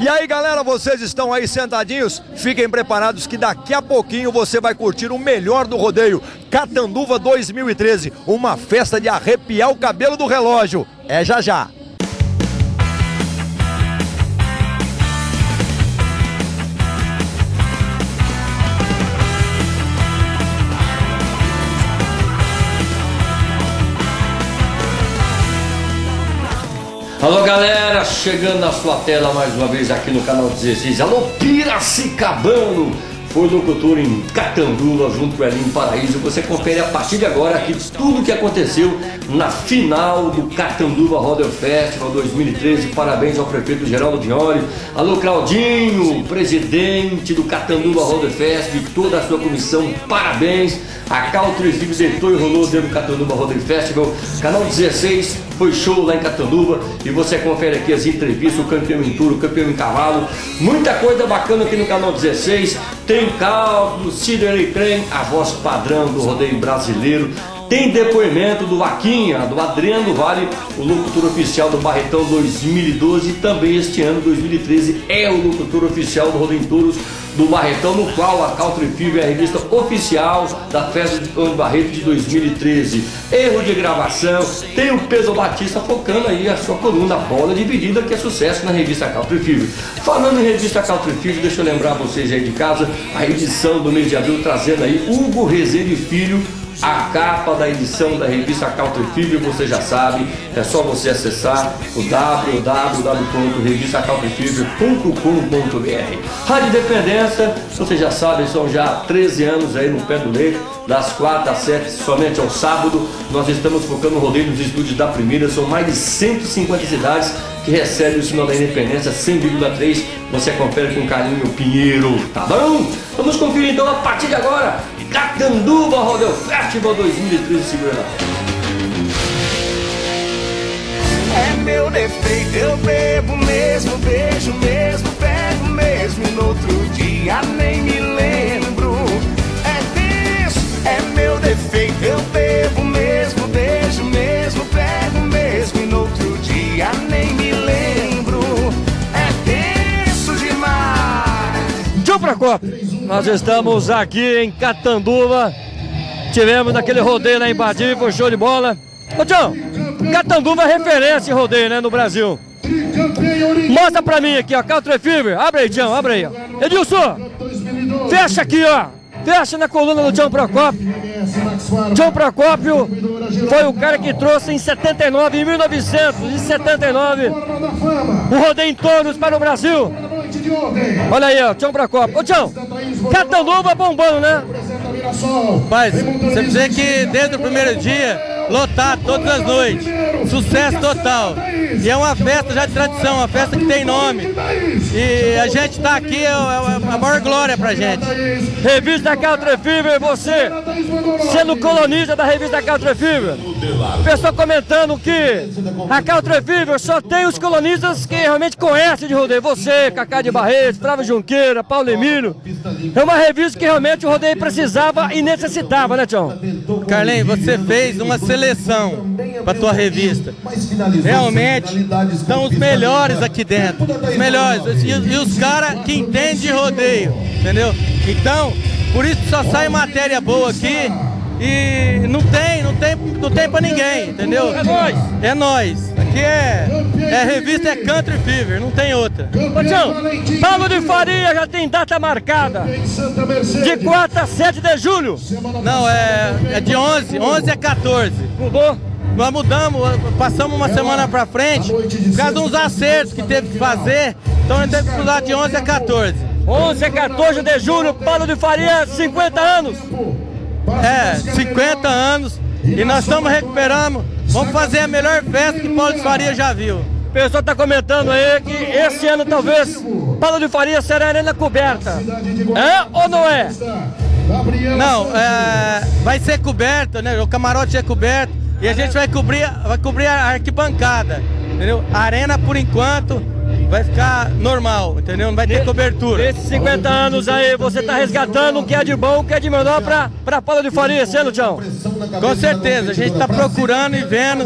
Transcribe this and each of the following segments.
E aí, galera, vocês estão aí sentadinhos? Fiquem preparados que daqui a pouquinho você vai curtir o melhor do rodeio. Catanduva 2013, uma festa de arrepiar o cabelo do relógio. É já já. Alô galera, chegando na sua tela mais uma vez aqui no canal 16. Alô Piracicabano! Foi locutor em Catanduva, junto com Elinho Paraíso. Você confere a partir de agora aqui tudo o que aconteceu na final do Catanduva Roder Festival 2013. Parabéns ao prefeito Geraldo Diori. Alô Claudinho, presidente do Catanduva Roder Festival e toda a sua comissão. Parabéns. A Cal 3 Vídeos deitou e rolou dentro do Catanduva Roder Festival. Canal 16 foi show lá em Catanduva e você confere aqui as entrevistas, o campeão em touro, o campeão em cavalo. Muita coisa bacana aqui no canal 16. Tem cálculo, Sidney Crem, a voz padrão do rodeio brasileiro. Tem depoimento do Vaquinha, do Adriano Vale, o locutor oficial do Barretão 2012 e também este ano, 2013, é o locutor oficial do Rodeio Touros do Barretão, no qual a Country Fever é a revista oficial da festa de Ano Barreto de 2013. Erro de gravação, tem o Pedro Batista focando aí a sua coluna Bola Dividida, que é sucesso na revista Country Fever. Falando em revista Country Fever, deixa eu lembrar vocês aí de casa, a edição do mês de abril trazendo aí Hugo Rezende Filho, a capa da edição da revista Country Fever, você já sabe, é só você acessar o www.revistacountryfever.com.br. Rádio Independência, você já sabe, são já 13 anos aí no pé do leite, das 4 às 7, somente ao sábado. Nós estamos focando no rodeio nos estúdios da primeira, são mais de 150 cidades que recebem o sinal da Independência 100,3. Você confere com carinho Pinheiro, tá bom? Vamos conferir então a partir de agora. Catanduva Rodeo Festival 2013, segura. É meu defeito, eu bebo mesmo, beijo mesmo, pego mesmo e no outro dia nem me lembro. É isso, é meu defeito, eu bebo mesmo, beijo mesmo, pego mesmo e no outro dia nem me lembro. É tenso demais. Tchau Procopio! Nós estamos aqui em Catanduva. Tivemos aquele rodeio lá em foi show de bola. Ô Tião, Catanduva é referência em rodeio, né, no Brasil. Mostra pra mim aqui, ó, Country Fever. Abre aí, Tião, abre aí. Ó. Edilson, fecha aqui, ó. Fecha na coluna do Tião Procópio. Tião Procópio foi o cara que trouxe em 79, em 1979, o rodeio em touros para o Brasil. Olha aí, ó, Tião Procópio. Ô, Tião, Catanduva bombando, né? Rapaz, você dizer que desde o primeiro dia, lotado todas as noites, sucesso total. E é uma festa já de tradição, uma festa que tem nome. E a gente tá aqui, é a maior glória pra gente. Revista Country Fever, você sendo colunista da revista Country Fever. Pessoa comentando que a Country Fever só tem os colonistas que realmente conhecem de rodeio. Você, Cacá de Barreto, Trava Junqueira, Paulo Emílio. É uma revista que realmente o rodeio precisava e necessitava, né, Tião? Carlinhos, você fez uma seleção para tua revista. Realmente estão os melhores aqui dentro. Os melhores. E, e os caras que entendem de rodeio, entendeu? Então, por isso só sai matéria boa aqui. E não tem, não tem, não tem pra ninguém, entendeu? É nós! É nós. Aqui é, é revista é Country Fever, não tem outra. Ô, Tião, Paulo de Faria já tem data marcada. De 4 a 7 de julho. Não, é, é de 11, 11 a 14. Mudou? Nós mudamos, passamos uma semana pra frente, por causa de uns acertos que teve que fazer, então a gente teve que mudar de 11 a 14. 11 a 14 de julho, Paulo de Faria, 50 anos. É, 50 anos, e nós estamos recuperando, vamos fazer a melhor festa que Paulo de Faria já viu. O pessoal está comentando aí que esse ano talvez Paulo de Faria será a arena coberta. É ou não é? Não, é, vai ser coberto, né? O camarote é coberto e a gente vai cobrir, vai cobrir a arquibancada, entendeu? A arena por enquanto vai ficar normal, entendeu? Não vai ter cobertura. Nesses 50 anos aí, você tá resgatando o que é de bom, o que é de menor pra, pra Paula de Faria, sendo, Tião? Com certeza, a gente está procurando e vendo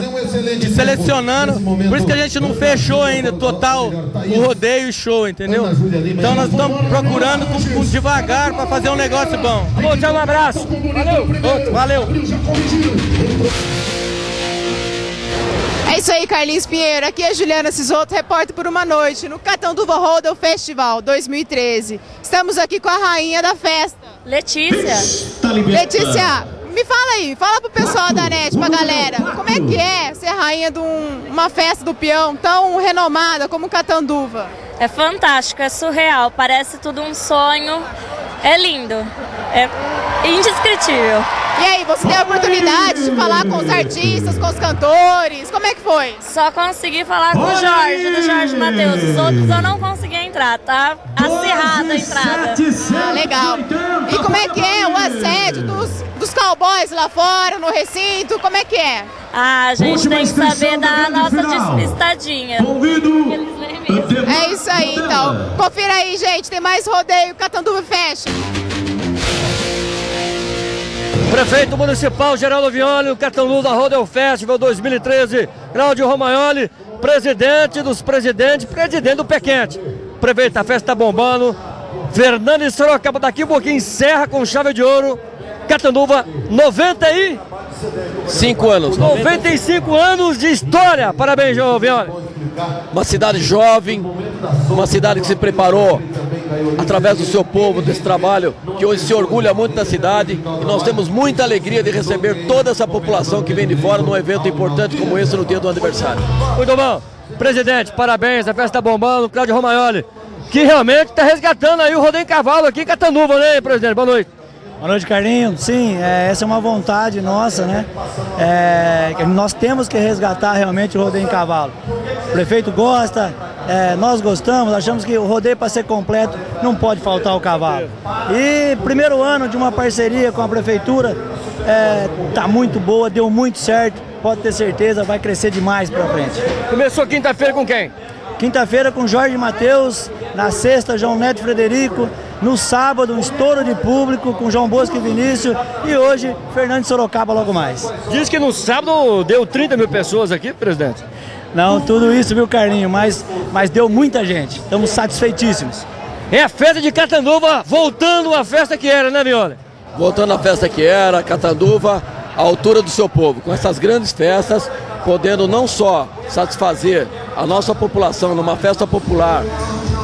e selecionando. Por isso que a gente não fechou ainda total o rodeio e show, entendeu? Então nós estamos procurando com, com devagar para fazer um negócio bom. Bom, Tião, um abraço. Valeu. Outro, valeu. Isso aí, Carlinhos Pinheiro. Aqui é Juliana Sisoto, repórter por uma noite no Catanduva Rodel Festival 2013. Estamos aqui com a rainha da festa. Letícia. Letícia, me fala aí, fala pro pessoal da NET, pra galera, como é que é ser rainha de um- uma festa do peão tão renomada como Catanduva? É fantástico, é surreal, parece tudo um sonho. É lindo, é indescritível. E aí, você teve a oportunidade de falar com os artistas, com os cantores, como é que foi? Só consegui falar com o Jorge, do Jorge Matheus. Os outros eu não consegui entrar, tá acirrada a entrada. Ah, legal. E como é que é o assédio dos, dos cowboys lá fora, no recinto, como é que é? Ah, a gente tem que saber dar a nossa despistadinha. É isso aí, então. Confira aí, gente, tem mais rodeio Catanduva Fashion. Prefeito Municipal Geraldo Violi, o Catanduva Rodel Festival 2013, Cláudio Romagnoli, presidente dos presidentes, presidente do Pequente. Prefeito, a festa tá bombando. Fernando Sorocaba daqui um pouquinho encerra com chave de ouro. Catanduva, 90 e... 5 anos. 95 anos de história. Parabéns, João Violi. Uma cidade jovem, uma cidade que se preparou através do seu povo, desse trabalho, que hoje se orgulha muito da cidade. E nós temos muita alegria de receber toda essa população que vem de fora num evento importante como esse no dia do aniversário. Muito bom. Presidente, parabéns, a festa bombando. Cláudio Romagnoli, que realmente está resgatando aí o rodeio em cavalo aqui em Catanduva, né, presidente? Boa noite. Boa noite, Carlinhos. Sim, é, essa é uma vontade nossa, né? É, nós temos que resgatar realmente o rodeio em cavalo. O prefeito gosta, é, nós gostamos, achamos que o rodeio para ser completo não pode faltar o cavalo. E primeiro ano de uma parceria com a prefeitura, é, tá muito boa, deu muito certo, pode ter certeza, vai crescer demais para frente. Começou quinta-feira com quem? Quinta-feira com Jorge Matheus, na sexta João Neto Frederico, no sábado um estouro de público com João Bosco e Vinícius e hoje Fernando de Sorocaba logo mais. Diz que no sábado deu 30 mil pessoas aqui, presidente. Não, tudo isso, viu Carlinho, mas, mas deu muita gente, estamos satisfeitíssimos. É a festa de Catanduva voltando à festa que era, né, Viola? Voltando à festa que era, Catanduva, à altura do seu povo, com essas grandes festas, podendo não só satisfazer a nossa população numa festa popular,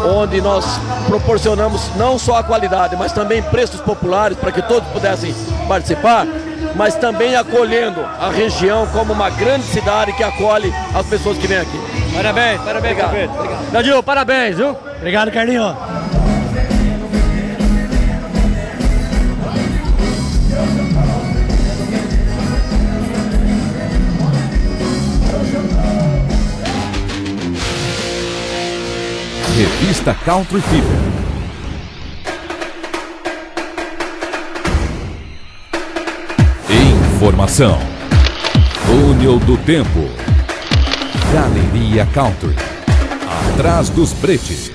onde nós proporcionamos não só a qualidade, mas também preços populares para que todos pudessem participar, mas também acolhendo a região como uma grande cidade que acolhe as pessoas que vêm aqui. Parabéns, parabéns, Obrigado. prefeito. Dadil, parabéns, viu? Obrigado, Carlinho. Revista Country Fever. Informação. Túnel do Tempo. Galeria Country. Atrás dos bretes.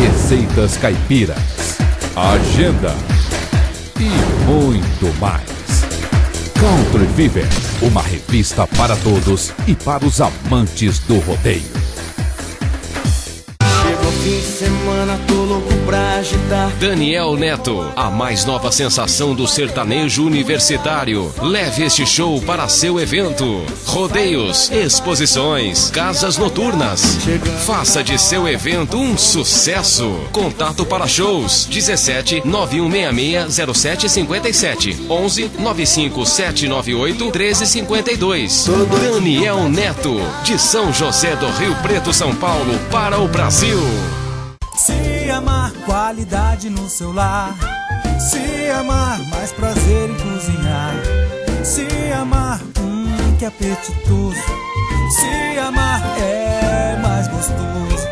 Receitas caipiras. Agenda. E muito mais. Country Fever. Uma revista para todos e para os amantes do rodeio. Fim de semana, tô louco pra agitar. Daniel Neto, a mais nova sensação do sertanejo universitário. Leve este show para seu evento. Rodeios, exposições, casas noturnas. Faça de seu evento um sucesso. Contato para shows 17 9166 0757 11 95798 1352. Daniel Neto, de São José do Rio Preto, São Paulo, para o Brasil. Se amar, qualidade no seu lar. Se amar, mais prazer em cozinhar. Se amar, hum, que apetitoso. Se amar, é mais gostoso.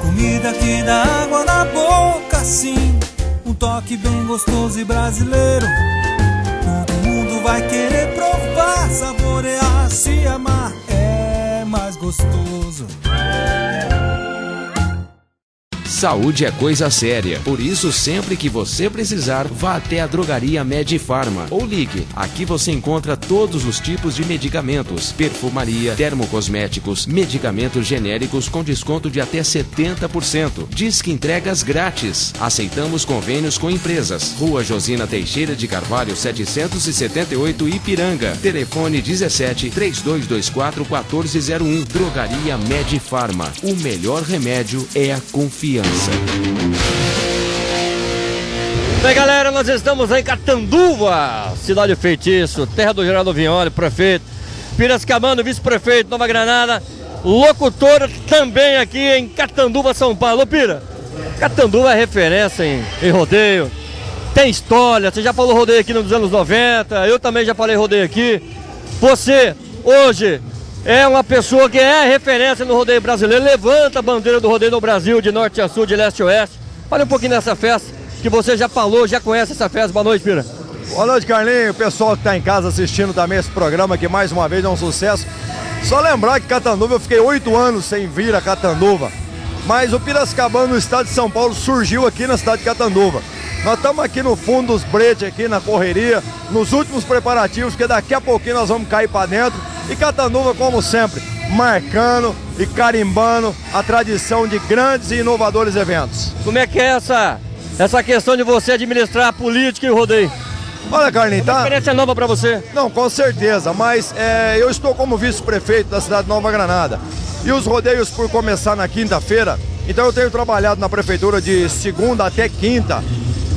Comida que dá água na boca, sim. Um toque bem gostoso e brasileiro. Todo mundo vai querer provar, saborear. Se amar, é mais gostoso. Saúde é coisa séria, por isso sempre que você precisar, vá até a drogaria Medifarma ou ligue. Aqui você encontra todos os tipos de medicamentos, perfumaria, termocosméticos, medicamentos genéricos com desconto de até 70%. Diz que entregas grátis. Aceitamos convênios com empresas. Rua Josina Teixeira de Carvalho 778 Ipiranga. Telefone 17 3224 1401. Drogaria Medifarma. O melhor remédio é a confiança. Bem, galera, nós estamos em Catanduva, cidade feitiço, terra do Geraldo Vignoli, prefeito. Piracicabano, vice-prefeito, Nova Granada, locutora também aqui em Catanduva, São Paulo. Pira, Catanduva é referência em, em rodeio, tem história, você já falou rodeio aqui nos anos 90, eu também já falei rodeio aqui. Você, hoje, é uma pessoa que é referência no rodeio brasileiro, levanta a bandeira do rodeio no Brasil, de norte a sul, de leste a oeste. Fale um pouquinho dessa festa, que você já falou, já conhece essa festa. Boa noite, Pira. Boa noite, Carlinhos. O pessoal que está em casa assistindo também esse programa, que mais uma vez é um sucesso. Só lembrar que Catanduva, eu fiquei oito anos sem vir a Catanduva. Mas o Piracicabano, no estado de São Paulo, surgiu aqui na cidade de Catanduva. Nós estamos aqui no fundo dos bretes, aqui na correria, nos últimos preparativos, porque daqui a pouquinho nós vamos cair para dentro. E Catanduva, como sempre, marcando e carimbando a tradição de grandes e inovadores eventos. Como é que é essa, essa questão de você administrar a política e o rodeio? Olha, Carlinhos, É uma tá? experiência nova para você? Não, com certeza, mas é, eu estou como vice-prefeito da cidade de Nova Granada. E os rodeios por começar na quinta-feira, então eu tenho trabalhado na prefeitura de segunda até quinta.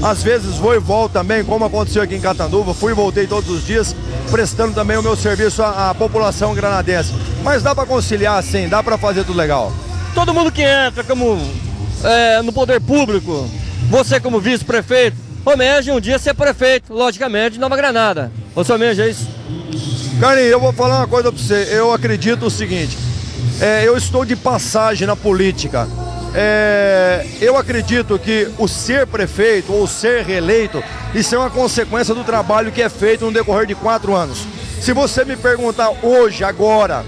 Às vezes vou e volto também, como aconteceu aqui em Catanduva, fui e voltei todos os dias, prestando também o meu serviço à, à população granadense. Mas dá para conciliar sim, dá para fazer tudo legal. Todo mundo que entra como é, no poder público, você como vice-prefeito, almeja um dia ser prefeito, logicamente, de Nova Granada. Você almeja isso? Carlinhos, eu vou falar uma coisa para você. Eu acredito o seguinte: é, eu estou de passagem na política. É, eu acredito que o ser prefeito ou ser reeleito, isso é uma consequência do trabalho que é feito no decorrer de quatro anos. Se você me perguntar hoje, agora,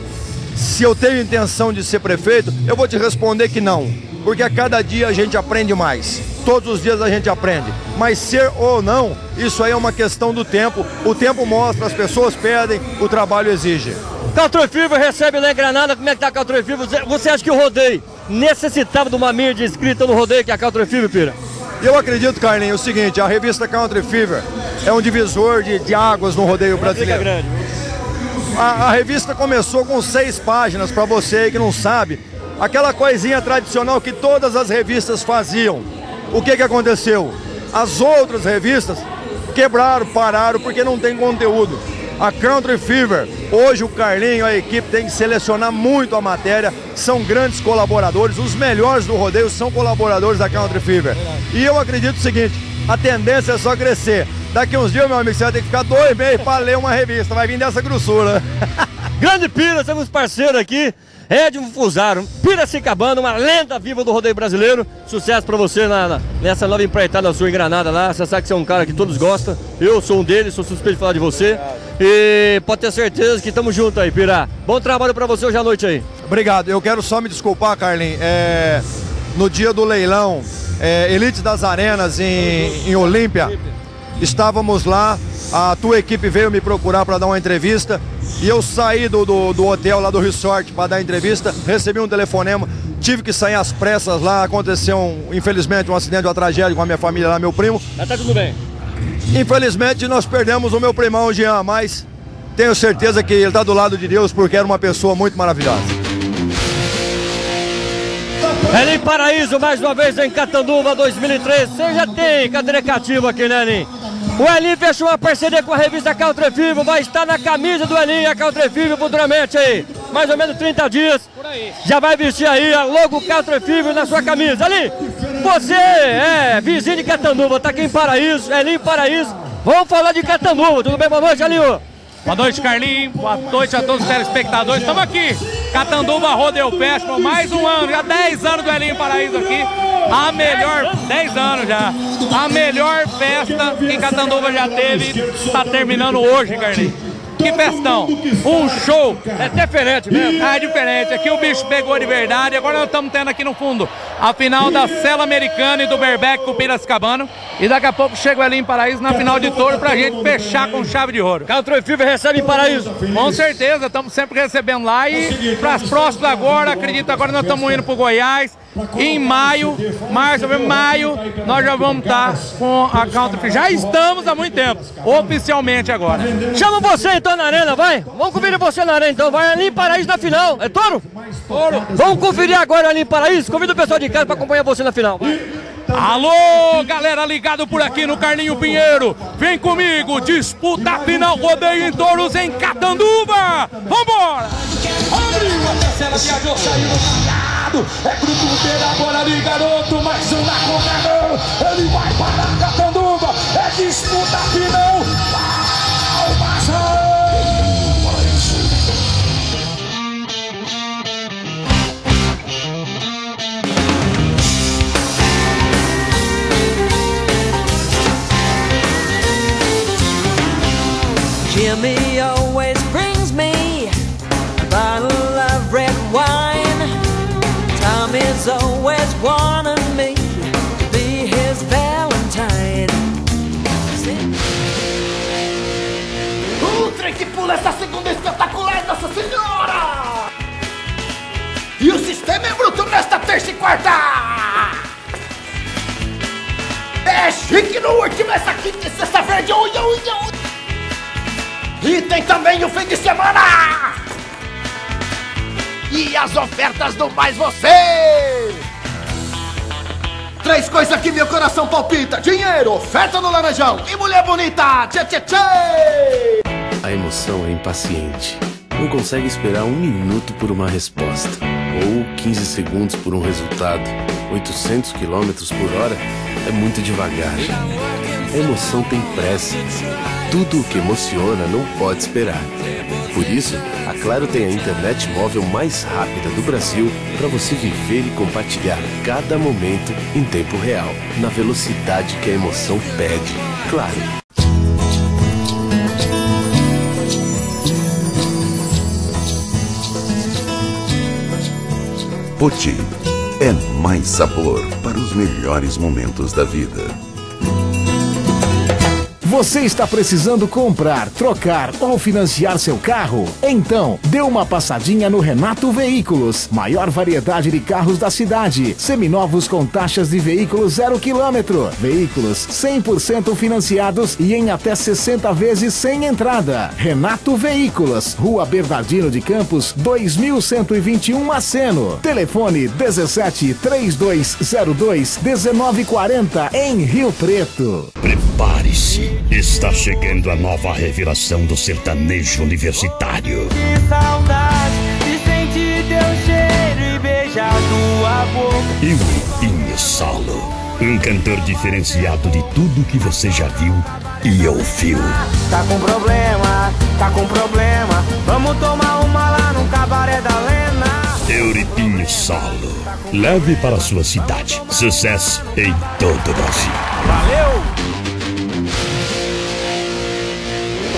se eu tenho intenção de ser prefeito, eu vou te responder que não. Porque a cada dia a gente aprende mais. Todos os dias a gente aprende. Mas ser ou não, isso aí é uma questão do tempo. O tempo mostra, as pessoas pedem, o trabalho exige. Caltrofibra recebe lá em Granada, como é que tá a Caltrofibra? Você- acha que o rodeio necessitava de uma mídia escrita no rodeio que é a Caltrofibra, Pira? Eu acredito, Carlinhos, o seguinte, a revista Country Fever é um divisor de, de águas no rodeio brasileiro. grande. A, a revista começou com seis páginas, para você aí que não sabe. Aquela coisinha tradicional que todas as revistas faziam. O que, que aconteceu? As outras revistas quebraram, pararam, porque não tem conteúdo. A Country Fever, hoje o Carlinho, a equipe tem que selecionar muito a matéria, são grandes colaboradores, os melhores do rodeio são colaboradores da Country Fever. E eu acredito o seguinte, a tendência é só crescer. Daqui uns dias, meu amigo, você vai ter que ficar dois meses para ler uma revista, vai vir dessa grossura. Grande Pira, temos parceiro aqui, Edmo Fusaro, Piracicabana, uma lenda viva do rodeio brasileiro. Sucesso pra você na, na- nessa nova empreitada sua em Granada lá. Você sabe que você é um cara que todos gostam. Eu sou um deles, sou suspeito de falar de você. E pode ter certeza que estamos juntos aí, Pira. Bom trabalho pra você hoje à noite aí. Obrigado. Eu quero só me desculpar, Carlinhos. É, no dia do leilão, é, Elite das Arenas em, em Olímpia, estávamos lá. A tua equipe veio me procurar para dar uma entrevista e eu saí do, do, do hotel lá do resort para dar entrevista. Recebi um telefonema, tive que sair às pressas lá. Aconteceu, um, infelizmente, um acidente, uma tragédia com a minha família lá, meu primo. Já tá tudo bem. Infelizmente, nós perdemos o meu primão, Jean, mas tenho certeza que ele está do lado de Deus porque era uma pessoa muito maravilhosa. Elim Paraíso, mais uma vez em Catanduva 2013. Você já tem cadeira cativa aqui, né, Elim? O Elim fechou uma parceria com a revista Fever, vai estar na camisa do Elim, a Fever futuramente aí. Mais ou menos 30 dias. Já vai vestir aí a logo Country Fever na sua camisa. Elim, você é vizinho de Catanduva, tá aqui em Paraíso, Elim Paraíso. Vamos falar de Catanduva, tudo bem? Boa noite, Elinho. Boa noite, Carlinhos. Boa noite a todos os telespectadores. Estamos aqui, Catanduva Rodeo Festival, mais um ano, já 10 anos do Elinho Paraíso aqui. A melhor, 10 anos já. A melhor festa que Catanduva já teve, está terminando hoje, Carlinhos. Que festão. Um show. É diferente mesmo. Ah, é diferente. Aqui o bicho pegou de verdade. Agora nós estamos tendo aqui no fundo a final da Cela Americana e do Berbeck com o Piracicabano. E daqui a pouco chega o Elinho Paraíso na final de touro pra gente fechar com chave de ouro. Country Fever recebe em Paraíso. Com certeza, estamos sempre recebendo lá. E para as próximas agora, acredito, agora nós estamos indo pro Goiás. Em maio, março, maio, nós já vamos estar com a Country. Já estamos há muito tempo, oficialmente agora. Chama você então na arena, vai. Vamos conferir você na arena então. Vai ali em Paraíso na final. É touro? Touro. Vamos conferir agora ali em Paraíso. Convida o pessoal de casa para acompanhar você na final. Vai. Alô, galera ligado por aqui no Carlinho Pinheiro. Vem comigo, disputa a final rodeio em touros em Catanduva. Vambora! Abriu a terceira, viajou, saiu lado. É grupo agora ali, garoto. Mais um na corrida. Ele vai para a Catanduva. É disputa final. Palmas! Jimmy always Pula essa segunda espetacular, Nossa Senhora! E o sistema é bruto nesta terça e quarta! É chique no último, essa quinta e sexta verde, uia, uia, uia! E tem também o fim de semana! E as ofertas do Mais Você! Três coisas que meu coração palpita: dinheiro, oferta no Laranjão e mulher bonita! Tchê, tchê, tchê! A emoção é impaciente. Não consegue esperar um minuto por uma resposta. Ou 15 segundos por um resultado. 800 km por hora é muito devagar. A emoção tem pressa. Tudo o que emociona não pode esperar. Por isso, a Claro tem a internet móvel mais rápida do Brasil para você viver e compartilhar cada momento em tempo real, na velocidade que a emoção pede. Claro. Poti é mais sabor para os melhores momentos da vida. Você está precisando comprar, trocar ou financiar seu carro? Então, dê uma passadinha no Renato Veículos. Maior variedade de carros da cidade. Seminovos com taxas de veículo zero quilômetro. Veículos 100% financiados e em até 60 vezes sem entrada. Renato Veículos, Rua Bernardino de Campos, 2121 Aceno. Telefone 17 3202 1940 em Rio Preto. Prepare-se, está chegando a nova revelação do sertanejo universitário. Que saudade de sentir teu cheiro e beijar tua boca. Euripinho Solo, um cantor diferenciado de tudo que você já viu e ouviu. Tá com problema, tá com problema. Vamos tomar uma lá no cabaré da Lena. Euripinho Solo, leve para sua cidade. Sucesso em todo o Brasil. Valeu!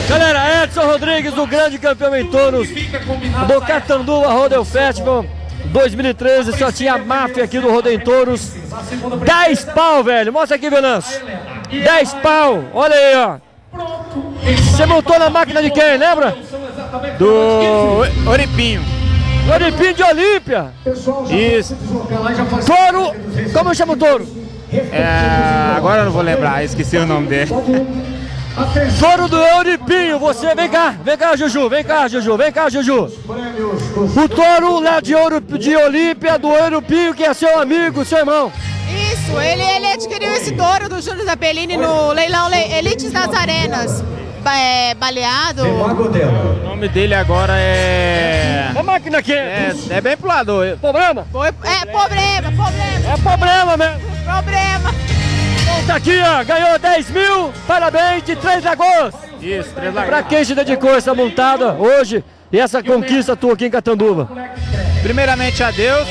Galera, Edson Rodrigues, o grande campeão em touros do Catanduva Rodeio Festival 2013. Só tinha a máfia aqui do Rodeio Touros. 10 pau, velho. Mostra aqui, Venâncio. 10 pau. Olha aí, ó. Você montou na máquina de quem, lembra? Do Oripinho. Oripinho de Olímpia. Isso. Touro. Como chama o touro? É, agora eu não vou lembrar, esqueci o nome dele. Touro do Euripinho, você vem cá, vem cá, Juju, vem cá, Juju, vem cá, Juju. O touro lá de, Ouro, de Olímpia, do Euripinho, que é seu amigo, seu irmão. Isso, ele, ele adquiriu esse touro do Júlio Zapelini no leilão Le- Elites das Arenas. Ba- é, baleado. O nome dele agora é. A máquina aqui. É, é bem pulador. Problema? É, problema, problema. É problema mesmo. Problema. Tá aqui, ó, ganhou 10 mil, parabéns, de Três Lagoas. Isso, Três Lagoas. Pra quem se dedicou essa montada hoje e essa conquista tua aqui em Catanduva? primeiramente a Deus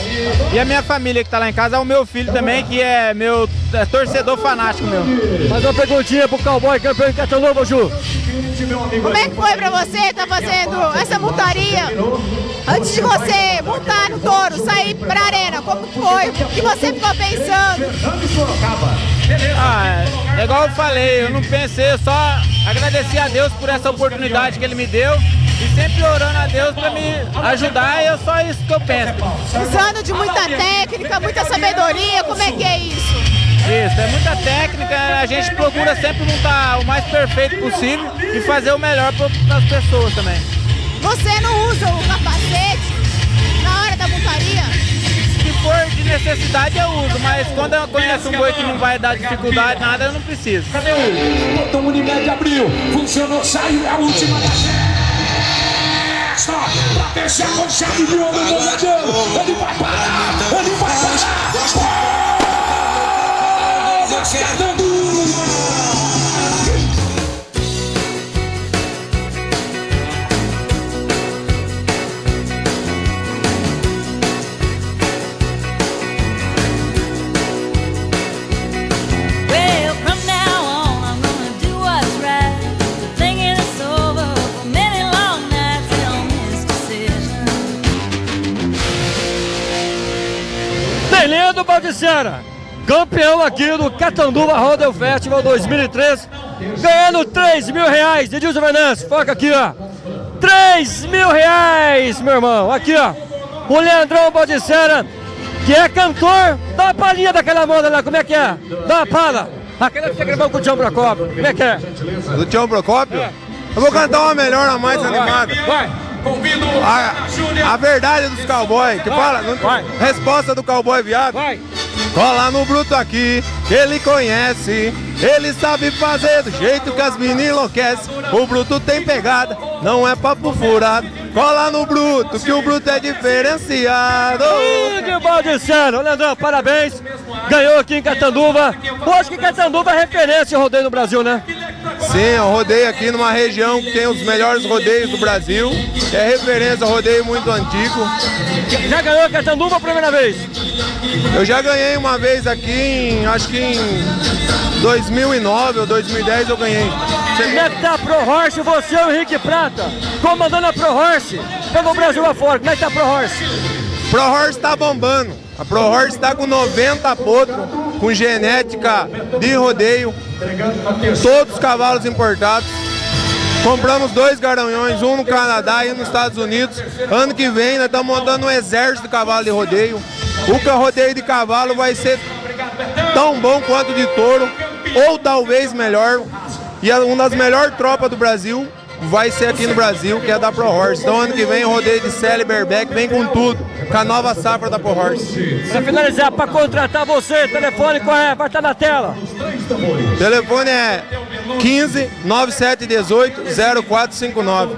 e a minha família que tá lá em casa, ao meu filho também, que é meu é, torcedor fanático meu. Mais uma perguntinha pro cowboy campeão em Catanduva, Ju. Como é que foi pra você estar fazendo essa montaria? Antes de você montar no touro, sair pra arena, como foi? O que você ficou pensando? Ah, é igual eu falei, eu não pensei, eu só agradeci a Deus por essa oportunidade que ele me deu e sempre orando a Deus pra me ajudar, e é só isso que eu penso. Usando de muita técnica, muita sabedoria, como é que é isso? Isso, é muita técnica, a gente procura sempre montar o mais perfeito possível e fazer o melhor para as pessoas também. Você não usa o capacete necessidade eu uso, mas quando eu conheço um boi que não vai dar dificuldade, nada, eu não preciso. Cadê o botão Unimed abriu, funcionou, saiu, é a última da festa. Pra fechar com chave de ouro. Ele vai parar, ele vai parar. Well, Delendo Baldicera, campeão aqui do Catanduva Rodel Festival 2003, ganhando 3 mil reais. Edilson Venâncio, foca aqui, ó. 3 mil reais, meu irmão. Aqui, ó. O Leandrão Baldicera, que é cantor. Dá uma palhinha daquela moda lá, como é que é? Dá uma pala. Aquela que você gravou com o Tião Procópio, como é que é? Do Tião Procópio? Eu vou cantar uma melhor, uma mais animada. Vai. A, a verdade dos cowboys, que fala. não- resposta do cowboy viado. Cola no bruto aqui, ele conhece. Ele sabe fazer do jeito que as meninas enlouquecem. O bruto tem pegada, não é papo furado. Cola no bruto, que o bruto é diferenciado. Ih, que Baldicera. Leandrão, parabéns. Ganhou aqui em Catanduva. Hoje que Catanduva é referência em rodeio no Brasil, né? Sim, eu rodei aqui numa região que tem os melhores rodeios do Brasil. É referência, rodeio muito antigo. Já ganhou Catanduva a primeira vez? Eu já ganhei uma vez aqui, em, acho que em 2009 ou 2010 eu ganhei. Como é que tá a Pro Horse? Você o Henrique Prata, comandando a Pro Horse pelo Brasil afora. Como é que tá a Pro Horse? Pro Horse tá bombando. A Pro Horse tá com 90 potros, com genética de rodeio. Todos os cavalos importados. Compramos dois garanhões, um no Canadá e um nos Estados Unidos. Ano que vem nós estamos montando um exército de cavalo de rodeio. O rodeio de cavalo vai ser tão bom quanto de touro, ou talvez melhor. E a- uma das melhores tropas do Brasil vai ser aqui no Brasil, que é da Pro Horse. Então ano que vem o rodeio de Celi Berbeck vem com tudo, com a nova safra da Pro Horse. Pra finalizar, pra contratar você, telefone qual é? Vai estar na tela. O telefone é 15 97 18 0459.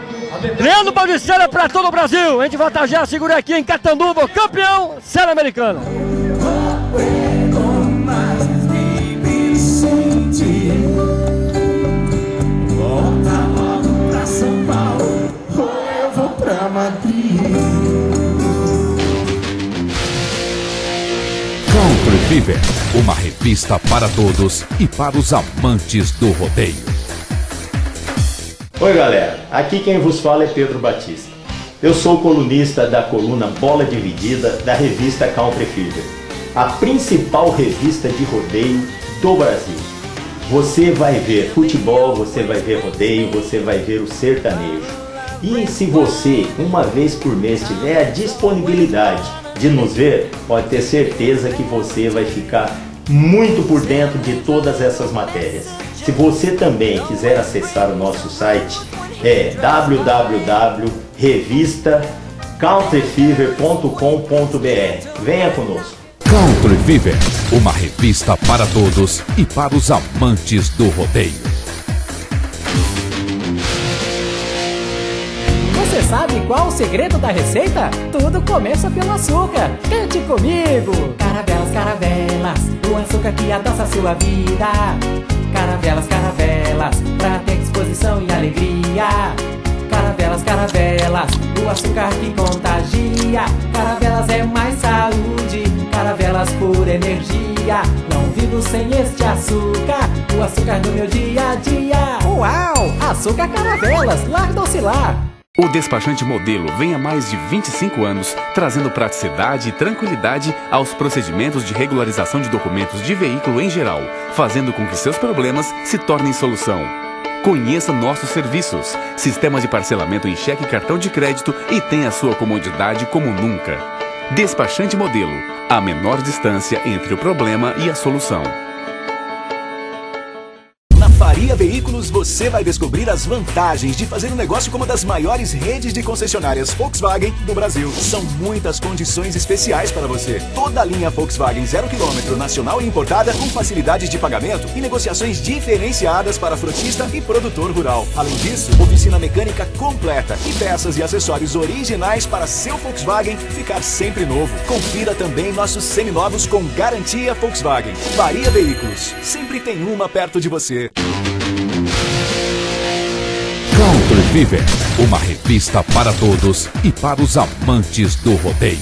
Leandro Baldicera pra todo o Brasil. A gente vai estar já segura aqui em Catanduva, campeão Série Americana. Madrid. Country Fever, uma revista para todos e para os amantes do rodeio. Oi galera, aqui quem vos fala é Pedro Batista. Eu sou colunista da coluna Bola Dividida da revista Country Fever, a principal revista de rodeio do Brasil. Você vai ver futebol, você vai ver rodeio, você vai ver o sertanejo. E se você, uma vez por mês, tiver a disponibilidade de nos ver, pode ter certeza que você vai ficar muito por dentro de todas essas matérias. Se você também quiser acessar o nosso site, é www.revistacountryfever.com.br. Venha conosco. Country Fever, uma revista para todos e para os amantes do rodeio. Sabe qual o segredo da receita? Tudo começa pelo açúcar. Cante comigo! Caravelas, caravelas, o açúcar que adoça a sua vida. Caravelas, caravelas, pra ter disposição e alegria. Caravelas, Caravelas, o açúcar que contagia. Caravelas é mais saúde, caravelas por energia. Não vivo sem este açúcar, o açúcar do meu dia a dia. Uau! Açúcar caravelas, lar docilar. O despachante modelo vem há mais de 25 anos trazendo praticidade e tranquilidade aos procedimentos de regularização de documentos de veículo em geral, fazendo com que seus problemas se tornem solução. Conheça nossos serviços, sistema de parcelamento em cheque e cartão de crédito e tenha sua comodidade como nunca. Despachante modelo, a menor distância entre o problema e a solução. Faria Veículos você vai descobrir as vantagens de fazer um negócio com uma das maiores redes de concessionárias Volkswagen do Brasil. São muitas condições especiais para você. Toda a linha Volkswagen 0 km nacional e importada com facilidades de pagamento e negociações diferenciadas para frotista e produtor rural. Além disso, oficina mecânica completa e peças e acessórios originais para seu Volkswagen ficar sempre novo. Confira também nossos seminovos com garantia Volkswagen. Faria Veículos, sempre tem uma perto de você. Fever, uma revista para todos e para os amantes do rodeio.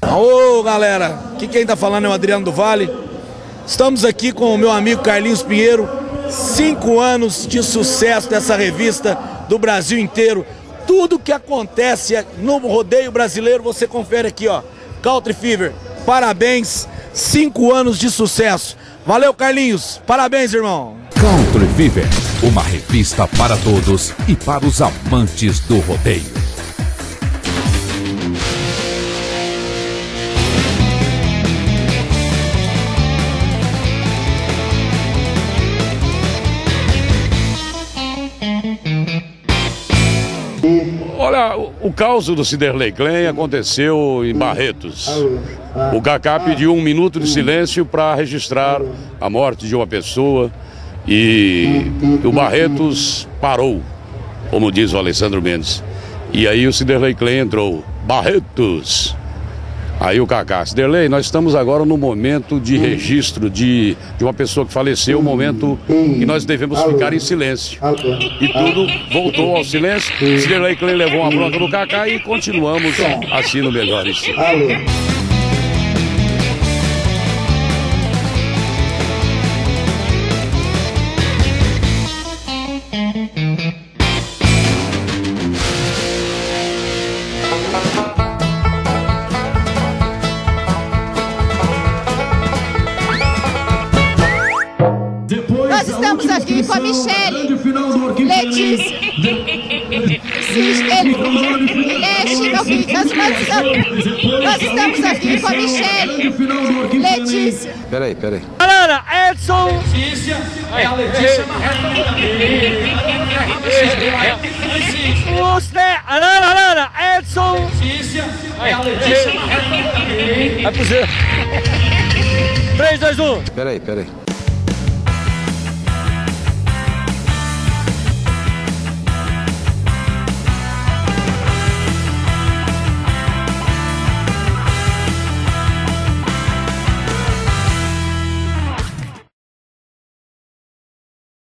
Ô galera, aqui quem tá falando é o Adriano do Vale. Estamos aqui com o meu amigo Carlinhos Pinheiro. Cinco anos de sucesso dessa revista do Brasil inteiro. Tudo que acontece no rodeio brasileiro você confere aqui, ó. Country Fever, parabéns. Cinco anos de sucesso. Valeu, Carlinhos. Parabéns, irmão. Uma revista para todos e para os amantes do rodeio. Olha, o, caos do Ciderley Klein aconteceu em Barretos. O Kaká pediu um minuto de silêncio para registrar a morte de uma pessoa e o Barretos parou, como diz o Alessandro Mendes. E aí o Ciderley Klein entrou. Barretos! Aí o Kaká, Ciderley, nós estamos agora no momento de registro de, de uma pessoa que faleceu, um momento que nós devemos ficar em silêncio. E tudo voltou ao silêncio. Ciderley Klein levou uma bronca do Kaká e continuamos assim no melhor Nós estamos aqui com a Michele Letícia. Filho, nós, nós estamos, aqui com a Michele Letícia. Peraí, peraí. Galera, Edson. É a Letícia Você, galera, galera, Edson. É a Letícia É possível. 3, 2, 1. Peraí, peraí.